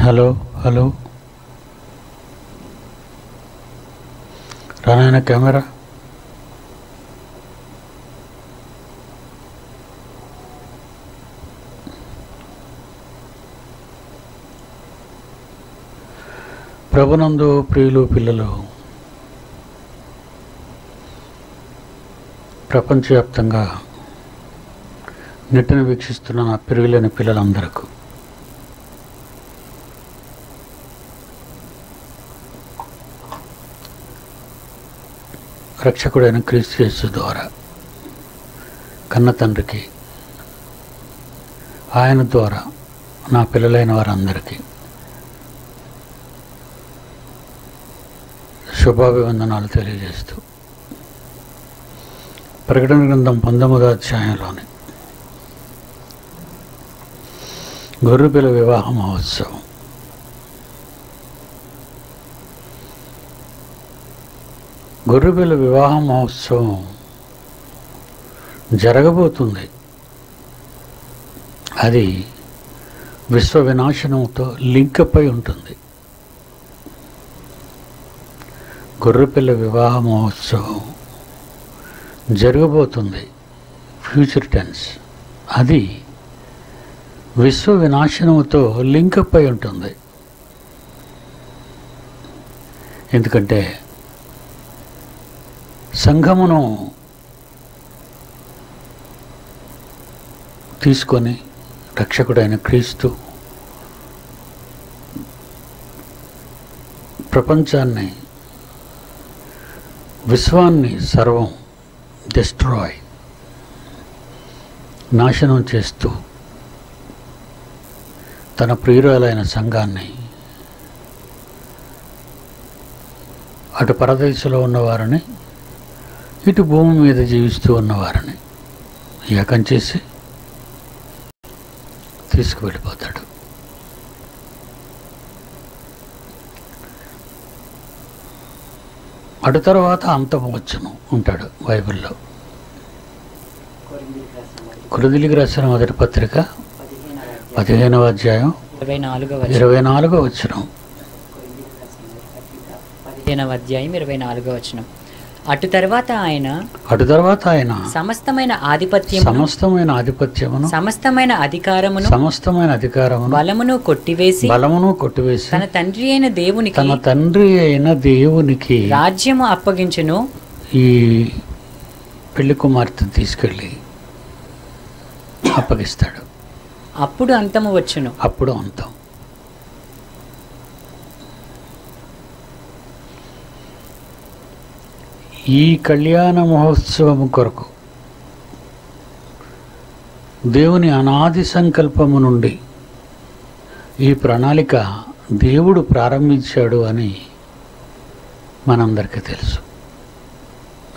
Hello hello. రానాయన camera? ప్రభునందు ప్రియులు పిల్లలు ప్రపంచవ్యాప్తంగా నెట్టిన వీక్షిస్తున్న నా పెరుగులేని పిల్లలందరికీ రక్షకుడైన క్రీస్తు ద్వారా కన్న తండ్రికి ఆయన ద్వారా నా పిల్లలైన వారందరికీ శుభాభివందనాలు తెలియజేస్తూ ప్రకటన గ్రంథం పంతొమ్మిదో అధ్యాయంలోని గొర్రెపిల్ల వివాహ మహోత్సవం. గొర్రెపిల్ల వివాహ మహోత్సవం జరగబోతుంది. అది విశ్వ వినాశనంతో లింకప్ అయి ఉంటుంది. గొర్రెపిల్ల వివాహ మహోత్సవం జరగబోతుంది. Future tense. అది విశ్వ వినాశనంతో లింకప్ అయి ఉంటుంది. ఎందుకంటే సంఘమును తీసుకొని రక్షకుడైన క్రీస్తు ప్రపంచాన్ని విశ్వాన్ని సర్వం డిస్ట్రాయ్ నాశనం చేస్తూ తన ప్రియురాలైన సంఘాన్ని అటు పరదేశంలో ఉన్నవారిని ఇటు భూమి మీద జీవిస్తూ ఉన్నవారిని ఏకం చేసి తీసుకువెళ్ళిపోతాడు. అటు తర్వాత అంతమోచను ఉంటాడు బైబిల్లో. కురుదిలికి రాసిన మొదటి పత్రిక పదిహేనవ అధ్యాయం ఇరవై నాలుగవ ఇరవై నాలుగో వచ్చిన పదిహేనవ అధ్యాయం ఇరవై నాలుగవ వచనం. అటు తర్వాత ఆయన అటు తర్వాత ఆయన సమస్తమైన ఆధిపత్యం సమస్తమైన ఆధిపత్యమును సమస్తమైన అధికారమును సమస్తమైన అధికారమును బలమును కొట్టివేసి బలమును కొట్టివేసి తన తండ్రి అయిన దేవునికి తన తండ్రి అయిన దేవునికి రాజ్యము అప్పగించును. ఈ పెళ్ళి కుమార్తెను తీసుకెళ్ళి అప్పగిస్తాడు. అప్పుడు అంతము వచ్చును. అప్పుడు అంతం. ఈ కళ్యాణ మహోత్సవము కొరకు దేవుని అనాది సంకల్పము నుండి ఈ ప్రణాళిక దేవుడు ప్రారంభించాడు అని మనందరికీ తెలుసు.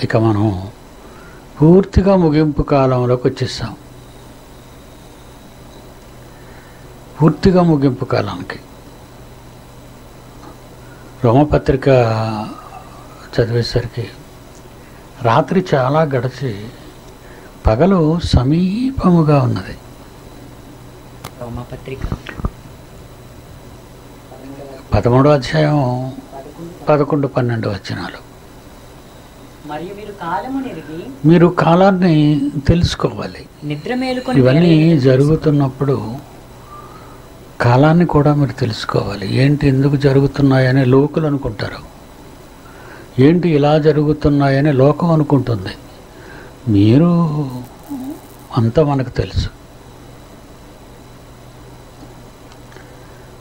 ఇక మనం పూర్తిగా ముగింపు కాలంలోకి వచ్చేసాం. పూర్తిగా ముగింపు కాలానికి. రోమపత్రిక చదివేసరికి రాత్రి చాలా గడిచి పగలు సమీపముగా ఉన్నది. పదమూడో అధ్యాయం పదకొండు పన్నెండు వచనాలు. మరియు మీరు కాలాన్ని తెలుసుకోవాలి. ఇవన్నీ జరుగుతున్నప్పుడు కాలాన్ని కూడా మీరు తెలుసుకోవాలి. ఏంటి ఎందుకు జరుగుతున్నాయని లోకులు అనుకుంటారు. ఏంటి ఇలా జరుగుతున్నాయని లోకం అనుకుంటుంది. మీరు అంతా మనకు తెలుసు.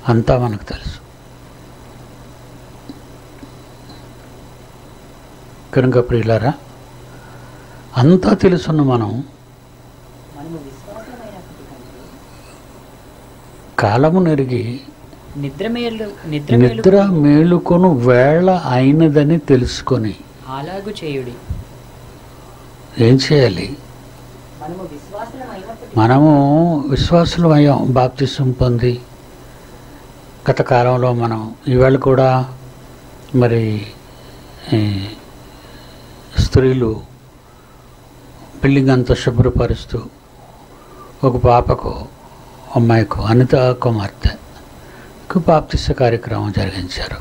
అంతా మనకు తెలుసు. కనుక ప్రియులారా అంతా తెలుసున్న మనం కాలము నెరిగి నిద్ర మేలు నిద్ర నిద్ర మేలు మేలుకొను వేళ అయినదని తెలుసుకొని. అలాగు చేయుడి. ఏం చేయాలి? మనము విశ్వాసులం అయ్యాం బాప్తిసం పొంది. గత కాలంలో మనం ఈవేళ కూడా మరి స్త్రీలు బిల్డింగ్ అంతా శుభ్రపరుస్తూ ఒక పాపకు అమ్మాయికు అనిత కుమార్తె. కు బాప్తిస్త కార్యక్రమం జరిగించారు.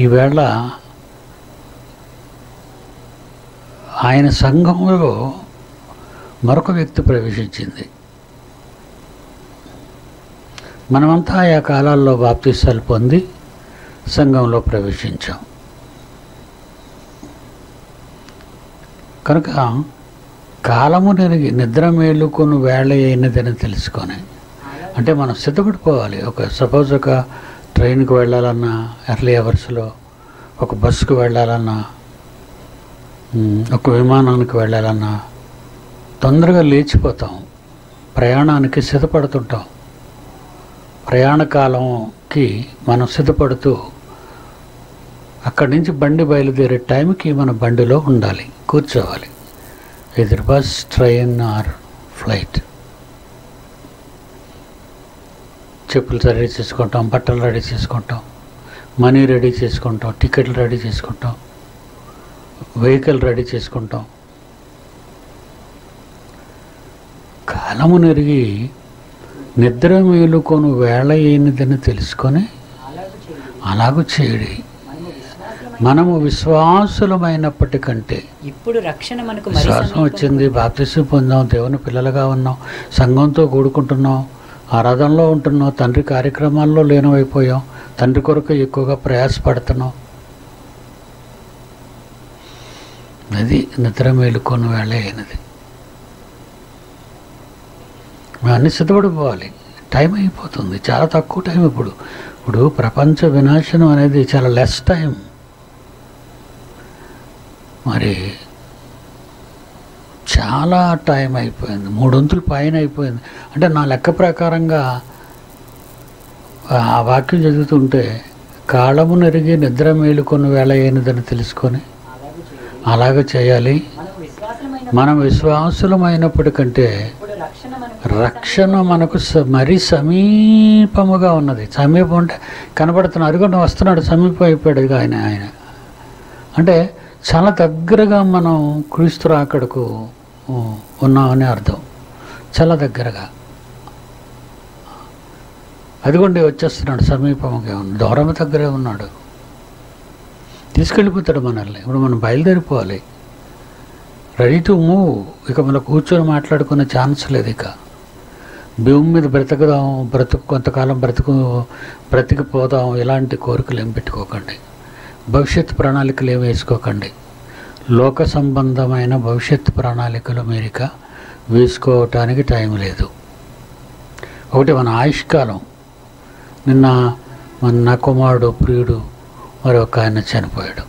ఈవేళ ఆయన సంఘంలో మరొక వ్యక్తి ప్రవేశించింది. మనమంతా ఆయా కాలాల్లో బాప్తిస్తాలు పొంది సంఘంలో ప్రవేశించాం. కనుక కాలము నిద్ర మేలుకొని వేళ అయినదని తెలుసుకొని అంటే మనం సిద్ధపడిపోవాలి. ఒక సపోజ్ ఒక ట్రైన్కి వెళ్ళాలన్నా ఎర్లీ అవర్స్లో ఒక బస్సుకు వెళ్ళాలన్నా ఒక విమానానికి వెళ్ళాలన్నా తొందరగా లేచిపోతాం. ప్రయాణానికి సిద్ధపడుతుంటాం. ప్రయాణ కాలంకి మనం సిద్ధపడుతూ అక్కడి నుంచి బండి బయలుదేరే టైంకి మన బండిలో ఉండాలి కూర్చోవాలి. ఇది బస్ ట్రైన్ ఆర్ ఫ్లైట్ చెప్పులు రెడీ చేసుకుంటాం బట్టలు రెడీ చేసుకుంటాం మనీ రెడీ చేసుకుంటాం టికెట్లు రెడీ చేసుకుంటాం వెహికల్ రెడీ చేసుకుంటాం కాలము నెరిగి నిద్ర మేలుకొను వేళ అయినదని తెలుసుకొని అలాగూ చేయడి మనము విశ్వాసులమైనప్పటికంటే ఇప్పుడు రక్షణ మనకు విశ్వాసం. వచ్చింది బాప్తిసం పొందాం దేవుని పిల్లలుగా ఉన్నాం సంఘంతో కూడుకుంటున్నాం ఆరాధనలో ఉంటున్నాం తండ్రి కార్యక్రమాల్లో లీనమైపోయాం తండ్రి కొరకు ఎక్కువగా ప్రయాసపడుతున్నాం అది నిద్ర మేలుకొని వేళ అయినది. మేము అన్ని సిద్ధపడిపోవాలి. టైం అయిపోతుంది. చాలా తక్కువ టైం ఇప్పుడు. ఇప్పుడు ప్రపంచ వినాశనం అనేది చాలా లెస్ టైం. మరి చాలా టైం అయిపోయింది. మూడొంతులు పైన అయిపోయింది. అంటే నా లెక్క ప్రకారంగా ఆ వాక్యం చదువుతుంటే కాళము నెరిగి నిద్ర మేలుకొని వేళ అయినదని తెలుసుకొని అలాగ చేయాలి. మనం విశ్వాసులమైనప్పటికంటే రక్షణ మనకు స- మరీ సమీపముగా ఉన్నది. సమీపం అంటే కనబడుతున్న అరుగుండా వస్తున్నాడు సమీపం అయిపోయాడు ఆయన ఆయన. అంటే చాలా దగ్గరగా మనం క్రీస్తు రాకడకు ఉన్నామని అర్థం. చాలా దగ్గరగా. అదిగోండి వచ్చేస్తున్నాడు సమీపంగా ఉన్నాడు. దూరం దగ్గరే ఉన్నాడు. తీసుకెళ్ళిపోతాడు మనల్ని. ఇప్పుడు మనం బయలుదేరిపోవాలి. రెడీ టు మూవ్ ఇక మనం కూర్చొని మాట్లాడుకునే ఛాన్స్ లేదు ఇక. భూమి మీద బ్రతకదాం బ్రతుకు కొంతకాలం బ్రతుకు బ్రతికిపోదాం ఇలాంటి కోరికలు ఏం పెట్టుకోకండి. భవిష్యత్ ప్రణాళికలు ఏం వేసుకోకండి. లోక సంబంధమైన భవిష్యత్ ప్రణాళికలు మీరు వేసుకోవటానికి టైం లేదు. ఒకటి మన ఆయుష్కాలం. నిన్న మన నా కుమారుడు ప్రియుడు మరి ఒక ఆయన చనిపోయాడు.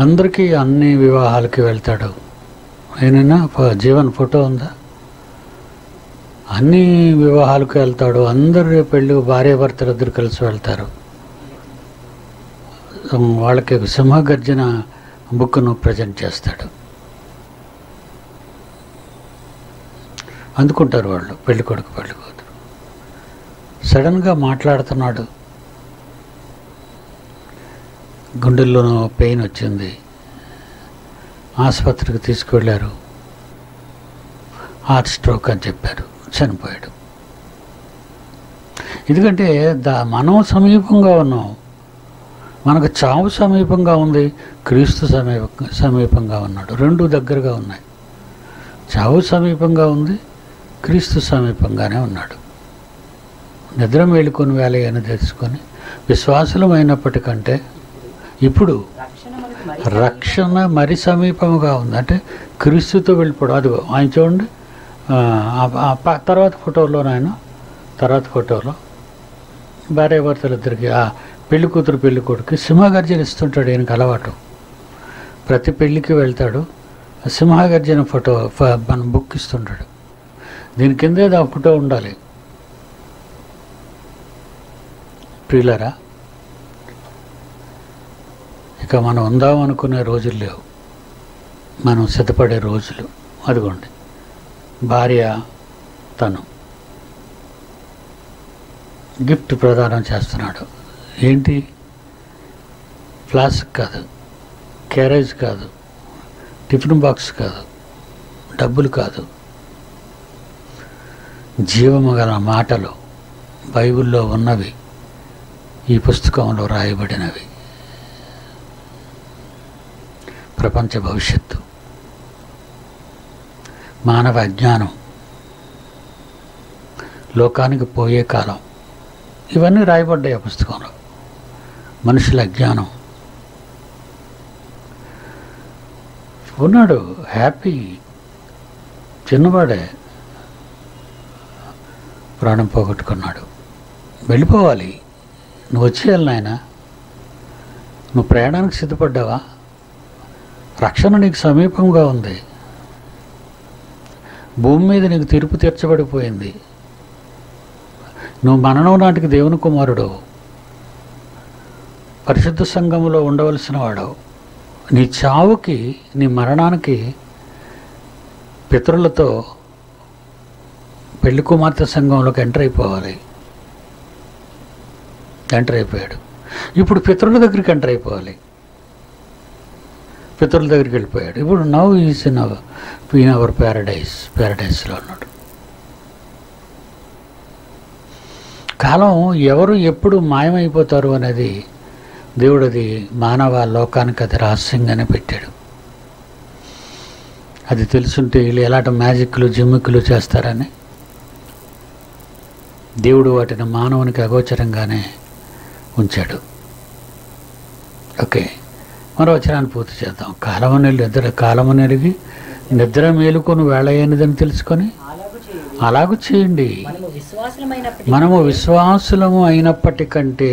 అందరికీ అన్ని వివాహాలకి వెళ్తాడు. ఏనైనా జీవన్ ఫోటో ఉందా? అన్ని వివాహాలకు వెళ్తాడు. అందరి పెళ్ళి భార్యాభర్తలు ఇద్దరు కలిసి వెళ్తారు. వాళ్ళకి సింహగర్జన బుక్ను ప్రజెంట్ చేస్తాడు. అందుకుంటారు వాళ్ళు పెళ్ళి కొడుకు పెళ్ళి కూతురు. సడన్గా మాట్లాడుతున్నాడు. గుండెల్లోనూ పెయిన్ వచ్చింది. ఆసుపత్రికి తీసుకువెళ్ళారు హార్ట్ స్ట్రోక్ అని చెప్పారు. చనిపోయాడు. ఎందుకంటే దా మనం సమీపంగా ఉన్నాం. మనకు చావు సమీపంగా ఉంది క్రీస్తు సమీప సమీపంగా ఉన్నాడు. రెండు దగ్గరగా ఉన్నాయి. చావు సమీపంగా ఉంది క్రీస్తు సమీపంగానే ఉన్నాడు. నిద్ర మేలుకొని వేల అని తెలుసుకొని విశ్వాసులమైనప్పటికంటే ఇప్పుడు రక్షణ మరి సమీపముగా ఉంది. అంటే క్రీస్తుతో వెళ్ళిపోవడం. అదిగో ఆయన చూడండి. తర్వాత ఫోటోలో నాయన తర్వాత ఫోటోలో భార్యాభర్తలు ఇద్దరికి పెళ్ళి కూతురు పెళ్ళి కొడుకు. సింహగర్జన ఇస్తుంటాడు ఈయనకు అలవాటు. ప్రతి పెళ్ళికి వెళ్తాడు. ఆ సింహగర్జన ఫోటో మన బుక్ ఇస్తుంటాడు. దీని కిందే ఆ ఫోటో ఉండాలి. ప్రియులరా ఇక మనం ఉందాం అనుకునే రోజులు లేవు. మనం సిద్ధపడే రోజులు. అదిగోండి. భార్య తను. గిఫ్ట్ ప్రదానం చేస్తున్నాడు. ఏంటి? ఫ్లాస్క్ కాదు. క్యారేజ్ కాదు. టిఫిన్ బాక్స్ కాదు. డబ్బులు కాదు. జీవము గల మాటలు బైబిల్లో ఉన్నవి ఈ పుస్తకంలో రాయబడినవి. ప్రపంచ భవిష్యత్తు. మానవ అజ్ఞానం. లోకానికి పోయే కాలం. ఇవన్నీ రాయబడ్డాయి ఆ పుస్తకంలో. మనుషుల అజ్ఞానం ఉన్నాడు హ్యాపీ చిన్నవాడే. ప్రాణం పోగొట్టుకున్నాడు. వెళ్ళిపోవాలి. నువ్వు వచ్చేయాలి నాయన. నువ్వు ప్రయాణానికి సిద్ధపడ్డావా? రక్షణ నీకు సమీపంగా ఉంది. భూమి మీద నీకు తీర్పు తీర్చబడిపోయింది. నువ్వు మననం నాటికి దేవుని కుమారుడు పరిశుద్ధ సంఘములో ఉండవలసిన వాడు నీ చావుకి నీ మరణానికి పితరులతో పెళ్ళి కుమార్తె సంఘంలోకి ఎంటర్ అయిపోవాలి. ఎంటర్ అయిపోయాడు. ఇప్పుడు పితరుల దగ్గరికి ఎంటర్ అయిపోవాలి. పితరుల దగ్గరికి వెళ్ళిపోయాడు. ఇప్పుడు now is in our in our paradise ప్యారడైస్లో ఉన్నాడు. కాలం ఎవరు ఎప్పుడు మాయమైపోతారు అనేది దేవుడు అది మానవ లోకానికి అది రహస్యంగానే పెట్టాడు. అది తెలుసుంటే వీళ్ళు ఎలాంటి మ్యాజిక్లు జిమ్మిక్లు చేస్తారని. దేవుడు వాటిని మానవునికి అగోచరంగానే ఉంచాడు. ఓకే మరో వచనాన్ని పూర్తి చేద్దాం. కాలమని నిద్ర కాలమనెరిగి నిద్ర మేలుకొని వేళ అయినదని తెలుసుకొని అలాగూ చేయండి. మనము విశ్వాసులము అయినప్పటికంటే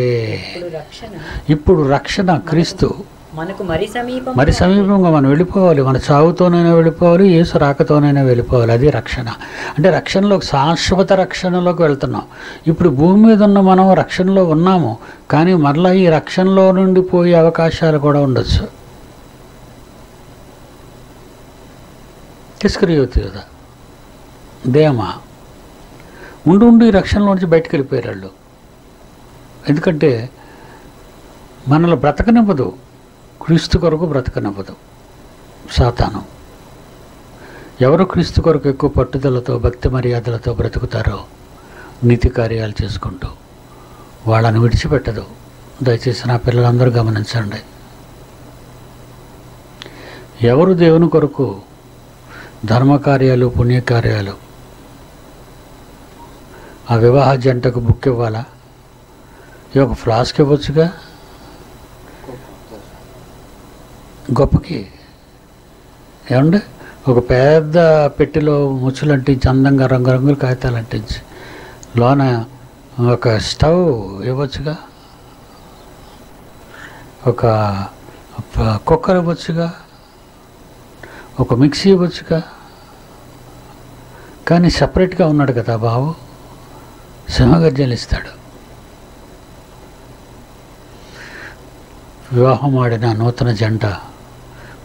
ఇప్పుడు రక్షణ ఇప్పుడు రక్షణ క్రీస్తు. మనకు మరి సమీపం మరి సమీపంగా మనం వెళ్ళిపోవాలి. మన చావుతోనైనా వెళ్ళిపోవాలి యేసు రాకతోనైనా వెళ్ళిపోవాలి. అది రక్షణ. అంటే రక్షణలోకి శాశ్వత రక్షణలోకి వెళ్తున్నాం. ఇప్పుడు భూమి మీద ఉన్న మనం రక్షణలో ఉన్నాము. కానీ మరలా ఈ రక్షణలో నుండి పోయే అవకాశాలు కూడా ఉండొచ్చు. తీసుకురియవచ్చు కదా దేమా ఉండి ఉండి ఈ రక్షణలో నుంచి బయటకు వెళ్ళిపోయారు వాళ్ళు ఎందుకంటే మనల్ని బ్రతకనివ్వదు. క్రీస్తు కొరకు బ్రతకనివ్వదు. సాతాను. ఎవరు క్రీస్తు కొరకు ఎక్కువ పట్టుదలతో భక్తి మర్యాదలతో బ్రతుకుతారో నీతి కార్యాలు చేసుకుంటూ వాళ్ళని విడిచిపెట్టదు. దయచేసి నా పిల్లలందరూ గమనించండి. ఎవరు దేవుని కొరకు ధర్మకార్యాలు పుణ్యకార్యాలు ఆ వివాహ జంటకు బుక్ ఇవ్వాలా? ఈ ఒక ఫ్లాస్క్ ఇవ్వచ్చుగా? గొప్పకి. ఏమండి? ఒక పెద్ద పెట్టెలో ముచ్చులు అంటించి అందంగా రంగురంగుల కాగితాలు అంటించి లోన ఒక స్టవ్ ఇవ్వచ్చుగా? ఒక కుక్కర్ ఇవ్వచ్చుగా? ఒక మిక్సీ ఇవ్వచ్చుగా? కానీ సపరేట్గా ఉన్నాడు కదా బాబు. సింహగర్జలు ఇస్తాడు వివాహం ఆడిన నూతన జంట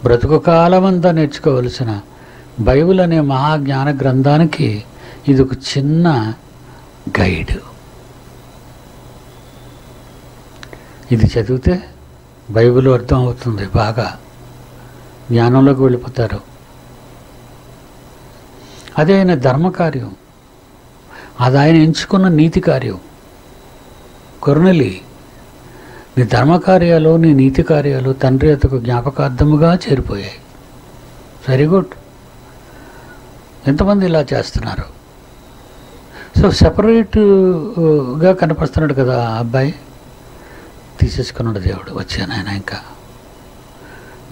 బ్రతుకు కాలమంతా నేర్చుకోవలసిన బైబిల్ అనే మహాజ్ఞాన గ్రంథానికి ఇది ఒక చిన్న గైడ్. ఇది చదివితే బైబిల్ అర్థం అవుతుంది బాగా. జ్ఞానంలోకి వెళ్ళిపోతారు. అదే ఆయన ధర్మకార్యం. అది ఆయన ఎంచుకున్న నీతి కార్యం. కొరనలి నీ ధర్మకార్యాలు నీ నీతి కార్యాలు తండ్రి అతకు జ్ఞాపకార్థముగా చేరిపోయాయి. వెరీ గుడ్ ఎంతమంది ఇలా చేస్తున్నారు? సో సపరేట్గా uh, కనిపిస్తున్నాడు కదా ఆ అబ్బాయి. తీసేసుకున్నాడు దేవుడు. వచ్చాను ఆయన ఇంకా.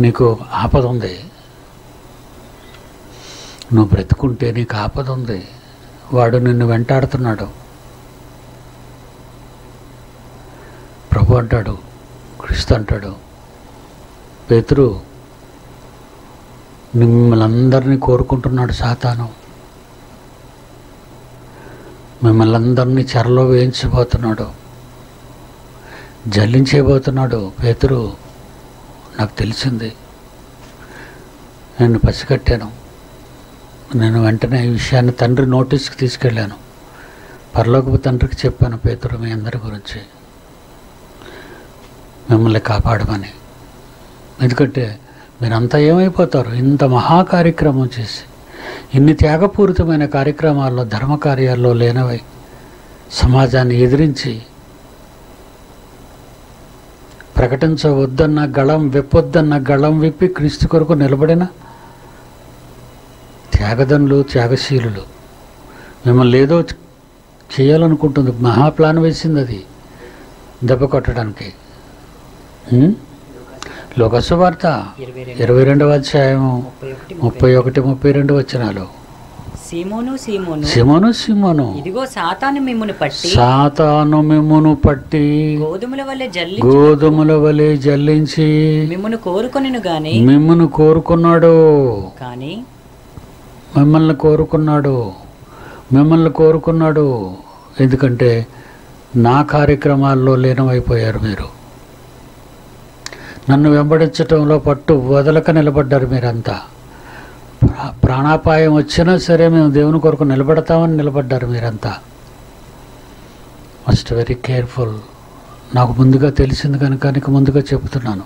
నీకు ఆపద ఉంది నువ్వు బ్రతుకుంటే నీకు ఆపద ఉంది వాడు నిన్ను వెంటాడుతున్నాడు. ప్రభు అంటాడు క్రీస్తు అంటాడు పేతురు మిమ్మల్ని అందరినీ కోరుకుంటున్నాడు సాతాను. మిమ్మల్ని అందరినీ చెరలో వేయించబోతున్నాడు. జల్లించేయబోతున్నాడు పేతురు నాకు తెలిసింది. నేను పసిగట్టాను. నేను వెంటనే ఈ విషయాన్ని తండ్రి నోటీస్కి తీసుకెళ్ళాను. పర్లోకపు తండ్రికి చెప్పాను పేతురు మీ అందరి గురించి. మిమ్మల్ని కాపాడమని. ఎందుకంటే మీరంతా ఏమైపోతారు? ఇంత మహా కార్యక్రమం చేసి ఇన్ని త్యాగపూరితమైన కార్యక్రమాల్లో ధర్మ కార్యాల్లో లేనవై సమాజాన్ని ఎదిరించి ప్రకటించవద్దన్న గళం విప్పొద్దన్న గళం విప్పి క్రీస్తు కొరకు నిలబడిన త్యాగదనులు త్యాగశీలులు. మిమ్మల్ని ఏదో చేయాలనుకుంటుంది. మహా ప్లాన్ వేసింది అది. దెబ్బ కొట్టడానికి? లోకసువార్త ఇరవై రెండు ఇరవై రెండవ అధ్యాయము ముప్పై ఒకటి ముప్పై రెండు వచనాలు. సీమోను సీమోను. సిమోను సిమోను. ఇదిగో సాతాను మిమ్మును పట్టి సాతాను మిమ్మును పట్టి గోధుమల వల్లే జల్లి గోధుమల వలె జల్లించి మిమ్మును కోరుకొనిను గాని మిమ్మల్ని కోరుకున్నాడు. కానీ మిమ్మల్ని కోరుకున్నాడు. మిమ్మల్ని కోరుకున్నాడు. ఎందుకంటే నా కార్యక్రమాల్లో లీనమైపోయారు మీరు. నన్ను వెంబడించటంలో పట్టు వదలక నిలబడ్డారు మీరంతా. ప్రాణాపాయం వచ్చినా సరే మేము దేవుని కొరకు నిలబడతామని నిలబడ్డారు మీరంతా. Must very careful. నాకు ముందుగా తెలిసింది కనుక నీకు ముందుగా చెప్తున్నాను.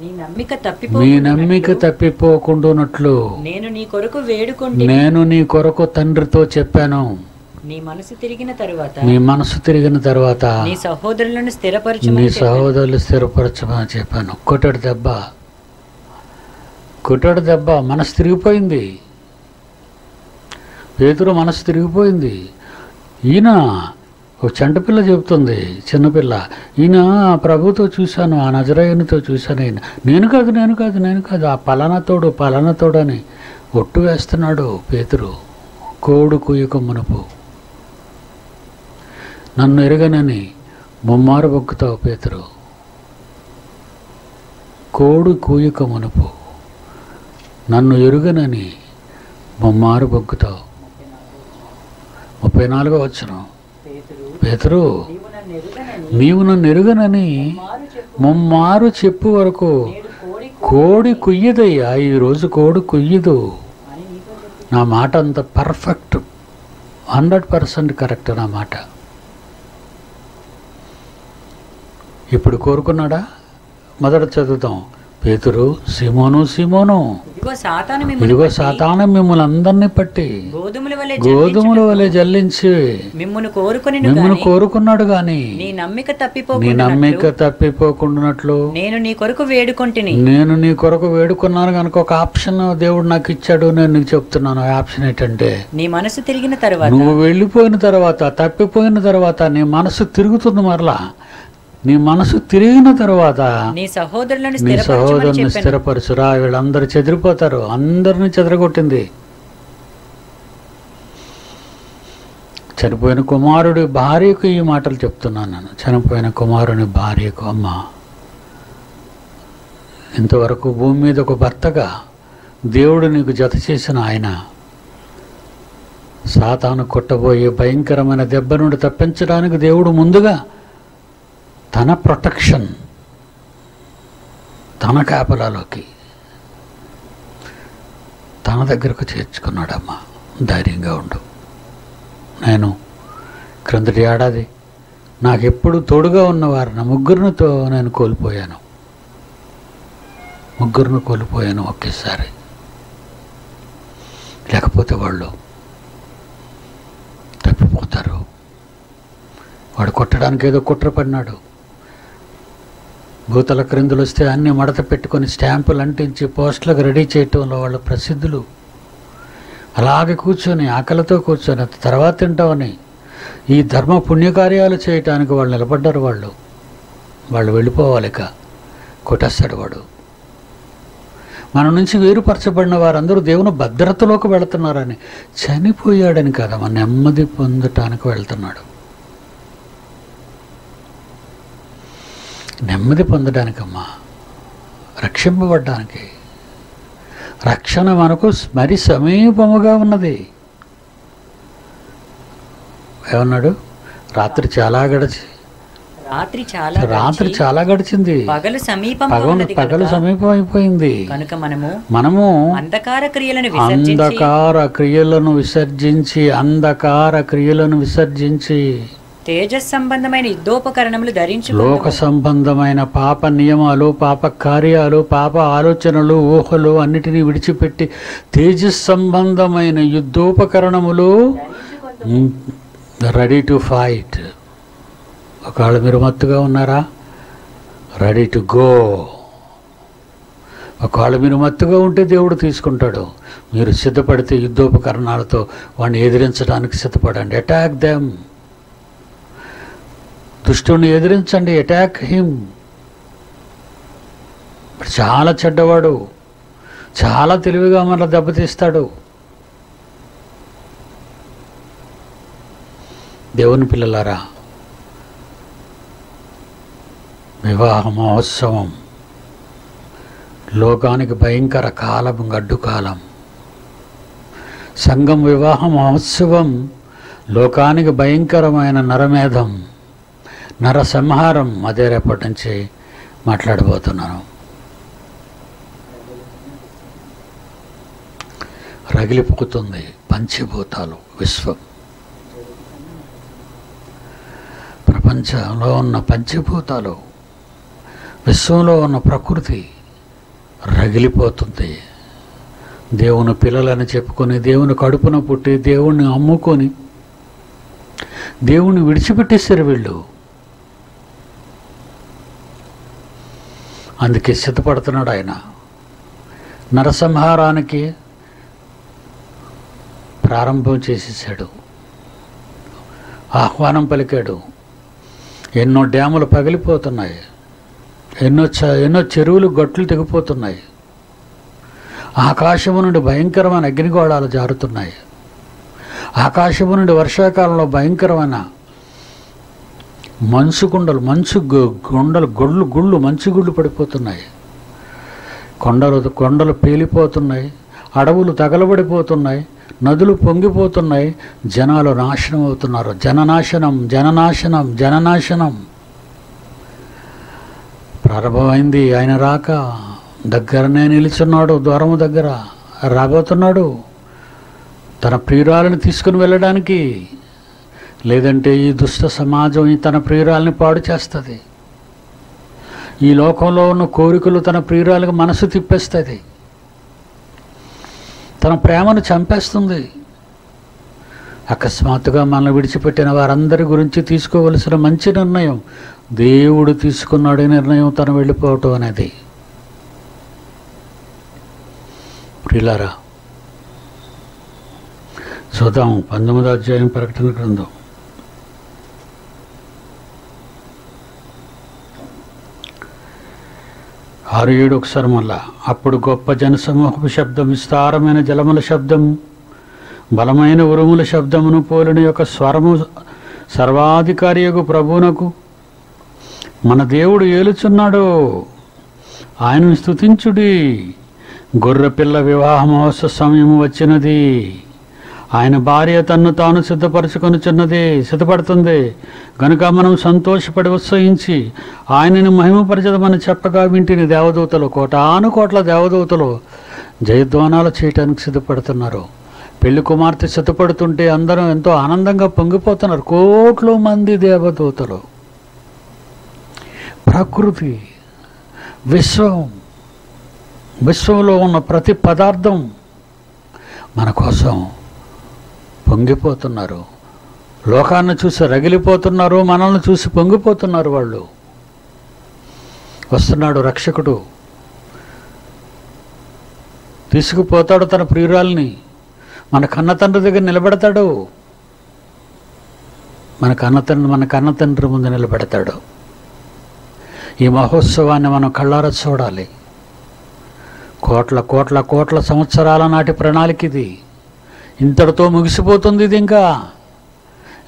మీ నమ్మిక తప్పిపోకుండానట్లు. నేను నీ కొరకు వేడుకుంటే నేను నీ కొరకు తండ్రితో చెప్పాను. నీ మనసు తిరిగిన తరువాత. నీ మనసు తిరిగిన తర్వాత. నీ సహోదరులను నీ స్థిరపరచమని చెప్పాను. సహోదరులు స్థిరపరచమని చెప్పాను. కొట్టడు దెబ్బ. కొట్టడు దెబ్బ. మనసు తిరిగిపోయింది. పేతురు మనసు తిరిగిపోయింది. ఈయన ఒక చంటపిల్ల చెబుతుంది చిన్నపిల్ల ఈయన ఆ ప్రభుతో చూశాను ఆ నజరాయనితో చూశాను ఈయన. నేను కాదు నేను కాదు నేను కాదు ఆ పలానాతోడు పలానాతోడు అని ఒట్టు వేస్తున్నాడు పేతురు. కోడు కుయ్యక మునుపు నన్ను ఎరగనని ముమ్మారు బొక్కుతావు పేతురు. కోడు కూయక మునుపు నన్ను ఎరుగనని ముమ్మారు బొక్కుతావు. ముప్పై నాలుగో వచ్చినాం పేతురు, నీవు నన్ను ఎరుగనని ముమ్మారు చెప్పు వరకు కోడి కుయ్యదయ్యా. ఈరోజు కోడి కుయ్యదు. నా మాట అంత పర్ఫెక్ట్ హండ్రెడ్ పర్సెంట్ కరెక్ట్ నా మాట. ఇప్పుడు కోరుకున్నాడా? మొదట చదువుతాం పేతురు సిమోను సిమోను. ఇదిగో సాతాను మిమ్మల్ని అందరినీ పట్టి. గోధుమల వలె జల్లించి కోరుకొని మిమ్మల్ని కోరుకున్నాడు గాని. నీ నమ్మిక నీ తప్పిపోకుండా నమ్మిక తప్పిపోకుండానట్లు. నేను నీ కొరకు వేడుకొంటిని. నేను నీ కొరకు వేడుకున్నాను కనుక ఒక ఆప్షన్ దేవుడు నాకు ఇచ్చాడు నేను నీకు చెప్తున్నాను. ఆ ఆప్షన్ ఏంటంటే నీ మనసు తిరిగిన తరువాత. నువ్వు వెళ్ళిపోయిన తర్వాత తప్పిపోయిన తర్వాత నీ మనసు తిరుగుతుంది మరలా. నీ మనసు తిరిగిన తర్వాత నీ సహోదరులను నీ సహోదరుని స్థిరపరచురా వీళ్ళందరూ చెదిరిపోతారు. అందరిని చెదరగొట్టింది. చనిపోయిన కుమారుడి భార్యకు ఈ మాటలు చెప్తున్నాను నేను. చనిపోయిన కుమారుని భార్యకు అమ్మ. ఇంతవరకు భూమి మీద ఒక భర్తగా దేవుడు నీకు జత చేసిన ఆయన. సాతాను కొట్టబోయే భయంకరమైన దెబ్బ నుండి తప్పించడానికి దేవుడు ముందుగా తన ప్రొటెక్షన్ తన కాపలాలోకి తన దగ్గరకు చేర్చుకున్నాడమ్మా. ధైర్యంగా ఉండు. నేను క్రిందటి ఏడాది నాకెప్పుడు తోడుగా ఉన్నవారు నా ముగ్గురినితో నేను కోల్పోయాను. ముగ్గురిని కోల్పోయాను ఒకేసారి. లేకపోతే వాళ్ళు తప్పిపోతారు. వాడు కొట్టడానికి ఏదో కుట్ర పడినాడు. భూతల క్రిందులు వస్తే అన్ని మడత పెట్టుకొని స్టాంపులు అంటించి పోస్టులకు రెడీ చేయటంలో వాళ్ళు ప్రసిద్ధులు. అలాగే కూర్చొని ఆకలితో కూర్చొని తర్వాత తింటామని ఈ ధర్మ పుణ్యకార్యాలు చేయటానికి వాళ్ళు నిలబడ్డారు వాళ్ళు. వాళ్ళు వెళ్ళిపోవాలిక కొట్టేస్తాడు వాడు. మన నుంచి వేరుపరచబడిన వారందరూ దేవుని భద్రతలోకి వెళుతున్నారని చనిపోయాడని కదా మన నెమ్మది పొందటానికి వెళ్తున్నాడు. నెమ్మది పొందడానికమ్మా రక్షింపబడ్డానికి. రక్షణ మనకు మరి సమీపముగా ఉన్నది. ఏమన్నాడు? రాత్రి చాలా గడిచి రాత్రి చాలా రాత్రి చాలా గడిచింది. పగలు కనుక సమీపం అయిపోయింది కనుక మనము మనము అంధకార క్రియలను అంధకార క్రియలను విసర్జించి అంధకార క్రియలను విసర్జించి తేజస్ సంబంధమైన యుద్ధోపకరణములు ధరించు లోక సంబంధమైన పాప నియమాలు పాప కార్యాలు పాప ఆలోచనలు ఊహలు అన్నిటినీ విడిచిపెట్టి తేజస్ సంబంధమైన యుద్ధోపకరణములు రెడీ టు ఫైట్ ఒకవేళ మీరు మత్తుగా ఉన్నారా? రెడీ టు గో ఒకవేళ మీరు మత్తుగా ఉంటే దేవుడు తీసుకుంటాడు. మీరు సిద్ధపడితే యుద్ధోపకరణాలతో వాడిని ఎదిరించడానికి సిద్ధపడండి. అటాక్ దెమ్ దుష్టుని ఎదిరించండి అటాక్ హిమ్ చాలా చెడ్డవాడు చాలా తెలివిగా మన దెబ్బతీస్తాడు. దేవుని పిల్లలారా వివాహ మహోత్సవం లోకానికి భయంకర కాలం గడ్డు కాలం. సంఘం వివాహ మహోత్సవం లోకానికి భయంకరమైన నరమేధం. నరసంహారం అదే రేపటి నుంచి మాట్లాడబోతున్నాను. రగిలిపోతుంది పంచభూతాలు విశ్వం. ప్రపంచంలో ఉన్న పంచభూతాలు విశ్వంలో ఉన్న ప్రకృతి రగిలిపోతుంది. దేవుని పిల్లలని చెప్పుకొని దేవుని కడుపున పుట్టి దేవుణ్ణి అమ్ముకొని దేవుణ్ణి విడిచిపెట్టేశారు వీళ్ళు. అందుకే సిద్ధపడుతున్నాడు ఆయన. నరసంహారానికి ప్రారంభం చేసేసాడు. ఆహ్వానం పలికాడు. ఎన్నో డ్యాములు పగిలిపోతున్నాయి. ఎన్నో చ ఎన్నో చెరువులు గట్లు తెగిపోతున్నాయి. ఆకాశము నుండి భయంకరమైన అగ్నిగోళాలు జారుతున్నాయి. ఆకాశము నుండి వర్షాకాలంలో భయంకరమైన మంచు గుండలు మంచు గు- గుండలు గొళ్ళు గుళ్ళు మంచు గుళ్ళు పడిపోతున్నాయి. కొండలు కొండలు పేలిపోతున్నాయి అడవులు తగలబడిపోతున్నాయి నదులు పొంగిపోతున్నాయి జనాలు నాశనం అవుతున్నారు. జననాశనం జననాశనం జననాశనం. ప్రారంభమైంది ఆయన రాక. దగ్గరనే నిలుచున్నాడు ద్వారము దగ్గర. రాబోతున్నాడు. తన ప్రియురాలను తీసుకుని వెళ్ళడానికి లేదంటే ఈ దుష్ట సమాజం ఈ తన ప్రియురాలని పాడు చేస్తుంది. ఈ లోకంలో ఉన్న కోరికలు తన ప్రియురాలకు మనసు తిప్పేస్తుంది. తన ప్రేమను చంపేస్తుంది. అకస్మాత్తుగా మనల్ని విడిచిపెట్టిన వారందరి గురించి తీసుకోవలసిన మంచి నిర్ణయం దేవుడు తీసుకున్నాడు నిర్ణయం తను వెళ్ళిపోవటం అనేది. ప్రియులారా చూద్దాం పంతొమ్మిదో అధ్యాయం ప్రకటన గ్రంథం. ఆరు ఏడు ఒకసారి మళ్ళా. అప్పుడు గొప్ప జనసమూహపు శబ్దం విస్తారమైన జలముల శబ్దము బలమైన ఉరుముల శబ్దమును పోలిన యొక్క స్వరము సర్వాధికారి యొక్క ప్రభువునకు. మన దేవుడు ఏలుచున్నాడు ఆయనను స్తుతించుడి. గొర్రెపిల్ల వివాహ మహోత్సవ సమయము వచ్చినది. ఆయన భార్య తన్ను తాను సిద్ధపరచుకొనుచున్నది సిద్ధపడుతుంది. గనుక మనం సంతోషపడి ఉత్సహించి ఆయనను మహిమపరచదమని చెప్పగా వింటిని దేవదూతలు కోటాను కోట్ల దేవదూతలు జయధ్వానాలు చేయటానికి సిద్ధపడుతున్నారు. పెళ్ళి కుమార్తె సిద్ధపడుతుంటే అందరం ఎంతో ఆనందంగా పొంగిపోతున్నారు. కోట్లు మంది దేవదూతలు. ప్రకృతి విశ్వం విశ్వంలో ఉన్న ప్రతి పదార్థం మన కోసం పొంగిపోతున్నారు. లోకాన్ని చూసి రగిలిపోతున్నారు మనల్ని చూసి పొంగిపోతున్నారు వాళ్ళు. వస్తున్నాడు రక్షకుడు. తీసుకుపోతాడు తన ప్రియురాల్ని. మన కన్న తండ్రి దగ్గర నిలబెడతాడు. మన కన్న తండ్రి మన కన్న తండ్రి ముందు నిలబెడతాడు. ఈ మహోత్సవాన్ని మనం కళ్ళారా చూడాలి. కోట్ల కోట్ల కోట్ల సంవత్సరాల నాటి ప్రణాళిక ఇది. ఇంతటితో ముగిసిపోతుంది ఇది ఇంకా.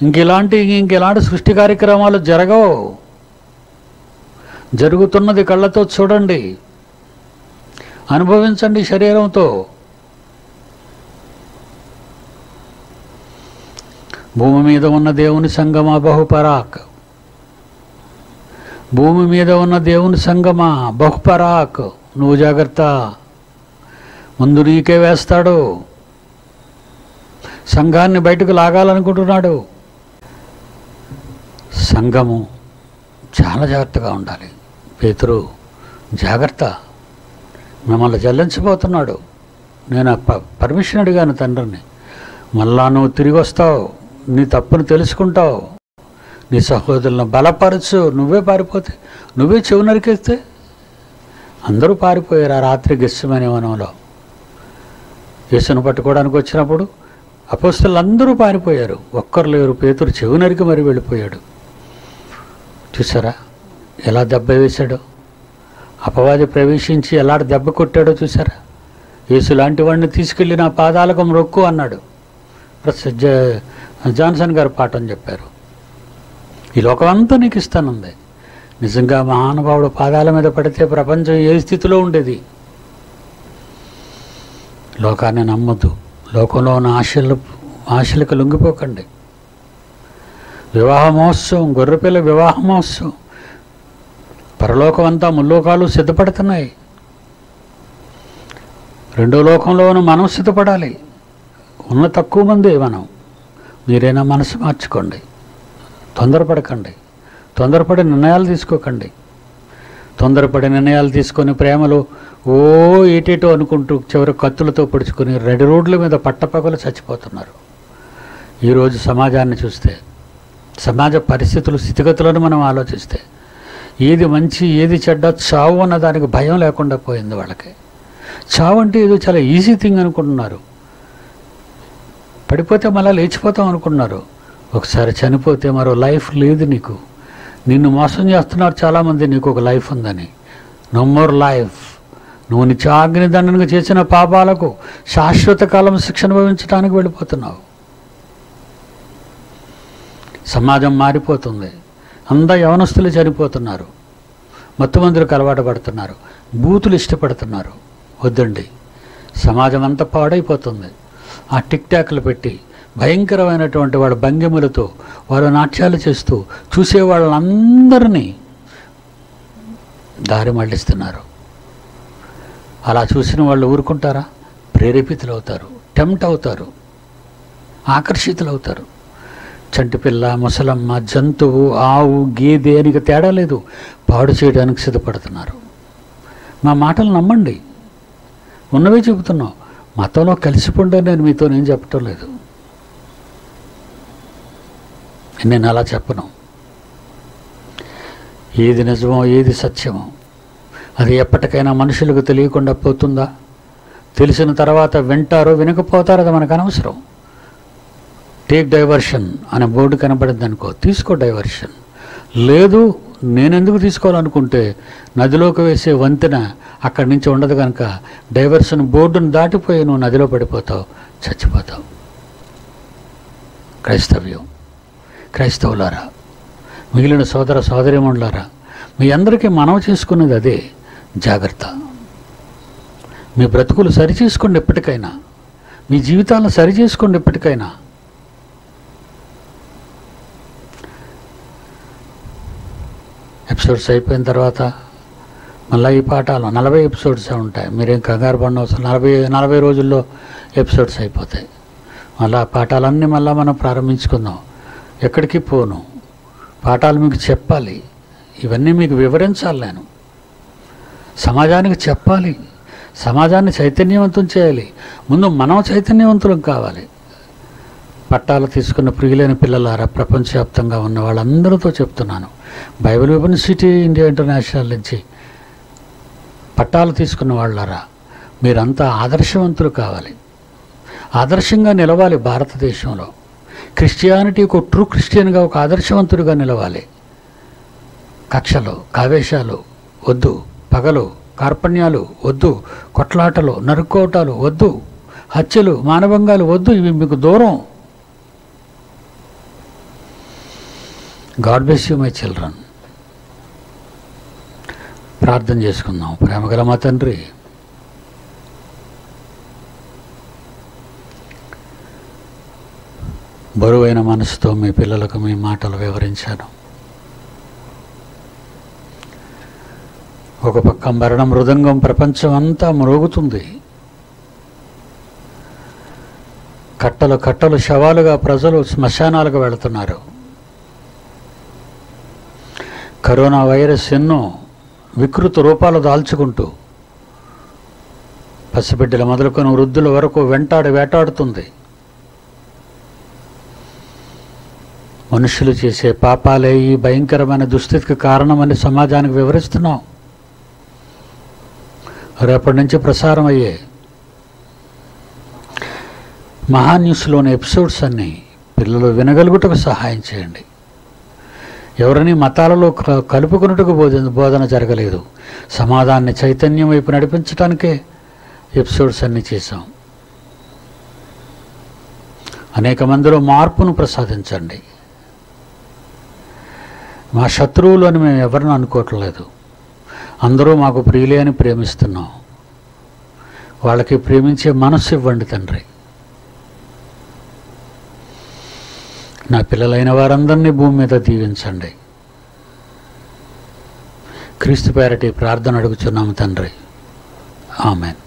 ఇంకెలాంటి ఇంకెలాంటి సృష్టి కార్యక్రమాలు జరగవు. జరుగుతున్నది కళ్ళతో చూడండి. అనుభవించండి శరీరంతో. భూమి మీద ఉన్న దేవుని సంగమ బహుపరాక్. భూమి మీద ఉన్న దేవుని సంగమ బహుపరాక్. నువ్వు జాగ్రత్త. ముందు నీకే వేస్తాడు. సంఘాన్ని బయటకు లాగాలనుకుంటున్నాడు. సంఘము చాలా జాగ్రత్తగా ఉండాలి. పేతురు జాగ్రత్త. మిమ్మల్ని చెల్లించబోతున్నాడు. నేను పర్మిషన్ అడిగాను తండ్రిని. మళ్ళా నువ్వు తిరిగి వస్తావు. నీ తప్పును తెలుసుకుంటావు. నీ సహోదరులను బలపరచు. నువ్వే పారిపోతే నువ్వే చెవు నరికేస్తే అందరూ పారిపోయారు ఆ రాత్రి గెస్సమనే వనంలో. యేసును పట్టుకోవడానికి వచ్చినప్పుడు అపోస్తులు అందరూ పారిపోయారు. ఒక్కరు లేరు పేతురు చెవునరికి మరి వెళ్ళిపోయాడు. చూసారా? ఎలా దెబ్బ వేశాడో? అపవాది ప్రవేశించి ఎలా దెబ్బ కొట్టాడో చూసారా? యేసు లాంటి వాడిని తీసుకెళ్ళి నా పాదాలకు మొక్కు అన్నాడు. జాన్సన్ గారు పాఠం చెప్పారు. ఈ లోకమంతా నీకు ఇస్తానుంది. నిజంగా మహానుభావుడు పాదాల మీద పడితే ప్రపంచం ఏ స్థితిలో ఉండేది? లోకాన్ని నమ్మద్దు. లోకంలో ఉన్న ఆశలు ఆశలకు లొంగిపోకండి. వివాహ మహోత్సవం గొర్రెపిల్ల వివాహ మహోత్సవం పరలోకం అంతా ముల్లోకాలు సిద్ధపడుతున్నాయి. రెండో లోకంలో ఉన్న మనం సిద్ధపడాలి. ఉన్న తక్కువ మంది మనం. మీరైనా మనసు మార్చుకోండి. తొందరపడకండి. తొందరపడి నిర్ణయాలు తీసుకోకండి. తొందరపడి నిర్ణయాలు తీసుకొని ప్రేమలో ఓ ఏటేటో అనుకుంటూ చివరి కత్తులతో పొడుచుకొని రెడ్ రోడ్ల మీద పట్టపగలు చచ్చిపోతున్నారు. ఈరోజు సమాజాన్ని చూస్తే సమాజ పరిస్థితులు స్థితిగతులను మనం ఆలోచిస్తే ఏది మంచి ఏది చెడ్డ చావు అన్న దానికి భయం లేకుండా పోయింది వాళ్ళకి. చావు అంటే ఏదో చాలా ఈజీ థింగ్ అనుకుంటున్నారు. పడిపోతే మళ్ళీ లేచిపోతాం అనుకుంటున్నారు. ఒకసారి చనిపోతే మరో లైఫ్ లేదు నీకు. నిన్ను మోసం చేస్తున్నారు చాలామంది నీకు ఒక లైఫ్ ఉందని. నో మోర్ లైఫ్ నువ్వు నిత్యాగ్ని దండనగా చేసిన పాపాలకు శాశ్వత కాలం శిక్ష అనుభవించడానికి వెళ్ళిపోతున్నావు. సమాజం మారిపోతుంది. అంతా యవనస్తులు చనిపోతున్నారు. మత్తుమందులకు అలవాటు పడుతున్నారు. బూతులు ఇష్టపడుతున్నారు. వద్దండి. సమాజం అంతా పాడైపోతుంది. ఆ టిక్ టాక్లు పెట్టి భయంకరమైనటువంటి వాళ్ళ భంగిములతో వారు నాట్యాలు చేస్తూ చూసే వాళ్ళందరినీ దారి మళ్ళిస్తున్నారు అలా చూసిన వాళ్ళు ఊరుకుంటారా? ప్రేరేపితులు అవుతారు టెంప్ట్ అవుతారు ఆకర్షితులు అవుతారు చంటిపిల్ల ముసలమ్మ జంతువు ఆవు గేదె అని తేడా లేదు. పాడు చేయడానికి సిద్ధపడుతున్నారు. మా మాటలు నమ్మండి. ఉన్నవే చెబుతున్నాం మతంలో కలిసిపోండి నేను మీతో నేను చెప్పటం లేదు. నేను అలా చెప్పను. ఏది నిజమో ఏది సత్యమో అది ఎప్పటికైనా మనుషులకు తెలియకుండా పోతుందా? తెలిసిన తర్వాత వింటారో వినకపోతారో అది మనకు అనవసరం. టేక్ డైవర్షన్ అనే బోర్డు కనబడింది అనుకో తీసుకో డైవర్షన్ లేదు నేనెందుకు తీసుకోవాలనుకుంటే నదిలోకి వేసే వంతెన అక్కడి నుంచి ఉండదు కనుక డైవర్షన్ బోర్డును దాటిపోయి నువ్వు నదిలో పడిపోతావు చచ్చిపోతావు. క్రైస్తవ్యం. క్రైస్తవులారా మిగిలిన సోదర సోదరిమణులారా మీ అందరికీ మనవ చేసుకున్నది అదే జాగ్రత్త. మీ బ్రతుకులు సరిచేసుకోండి ఎప్పటికైనా. మీ జీవితాలను సరిచేసుకోండి ఎప్పటికైనా. ఎపిసోడ్స్ అయిపోయిన తర్వాత మళ్ళీ ఈ పాఠాలు నలభై ఎపిసోడ్స్ ఉంటాయి. మీరేం కంగారు పడిన నలభై నలభై రోజుల్లో ఎపిసోడ్స్ అయిపోతాయి. మళ్ళీ ఆ పాఠాలన్నీ మళ్ళీ మనం ప్రారంభించుకుందాం. ఎక్కడికి పోను. పాఠాలు మీకు చెప్పాలి. ఇవన్నీ మీకు వివరించాలి నేను. సమాజానికి చెప్పాలి. సమాజాన్ని చైతన్యవంతం చేయాలి. ముందు మనం చైతన్యవంతులం కావాలి. పట్టాలు తీసుకున్న ప్రియులైన పిల్లలారా ప్రపంచవ్యాప్తంగా ఉన్న వాళ్ళందరితో చెప్తున్నాను. బైబిల్ యూనివర్సిటీ ఇండియా ఇంటర్నేషనల్ నుంచి పట్టాలు తీసుకున్న వాళ్ళారా మీరంతా ఆదర్శవంతులు కావాలి. ఆదర్శంగా నిలవాలి భారతదేశంలో. క్రిస్టియానిటీ ఒక ట్రూ క్రిస్టియన్గా ఒక ఆదర్శవంతుడిగా నిలవాలి. కక్షలు కావేశాలు వద్దు పగలు కార్పణ్యాలు వద్దు కొట్లాటలు నరుక్కోటాలు వద్దు హత్యలు మానభంగాలు వద్దు ఇవి మీకు దూరం. God bless you my children. ప్రార్థన చేసుకుందాం. ప్రేమగల మా తండ్రి బరువైన మనసుతో మీ పిల్లలకు మీ మాటలు వివరించాను. ఒక పక్క మరణం మృదంగం ప్రపంచం అంతా మ్రోగుతుంది కట్టలు కట్టలు శవాలుగా ప్రజలు శ్మశానాలకు వెళుతున్నారు. కరోనా వైరస్ ఎన్నో వికృత రూపాలు దాల్చుకుంటూ పసిబిడ్డల మొదలుకొని వృద్ధుల వరకు వెంటాడి వేటాడుతుంది. మనుషులు చేసే పాపాలే ఈ భయంకరమైన దుస్థితికి కారణమని సమాజానికి వివరిస్తున్నాం. రేపటి నుంచి ప్రసారం అయ్యే మహాన్యూస్లోని ఎపిసోడ్స్ అన్నీ పిల్లలు వినగలుగుటకు సహాయం చేయండి. ఎవరిని మతాలలో కలుపుకున్నట్టుకు బోధన బోధన జరగలేదు. సమాధాన్ని చైతన్యం వైపు నడిపించడానికే ఎపిసోడ్స్ అన్నీ చేశాం. అనేక మందిలో మార్పును ప్రసాదించండి. మా శత్రువులు అని మేము ఎవరిని అనుకోవట్లేదు. అందరూ మాకు ప్రియులే అని ప్రేమిస్తున్నాం. వాళ్ళకి ప్రేమించే మనస్సు ఇవ్వండి తండ్రి. నా పిల్లలైన వారందరినీ భూమి మీద దీవించండి. క్రీస్తు పేరటి ప్రార్థన అడుగుచున్నాము తండ్రి. ఆమెన్.